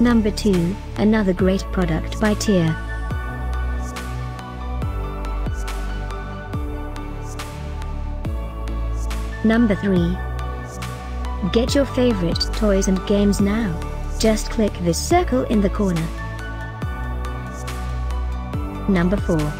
Number 2, another great product by TYR. Number 3. Get your favorite toys and games now. Just click this circle in the corner. Number 4.